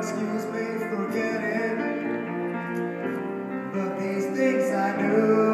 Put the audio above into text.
excuse me for getting, but these things I do.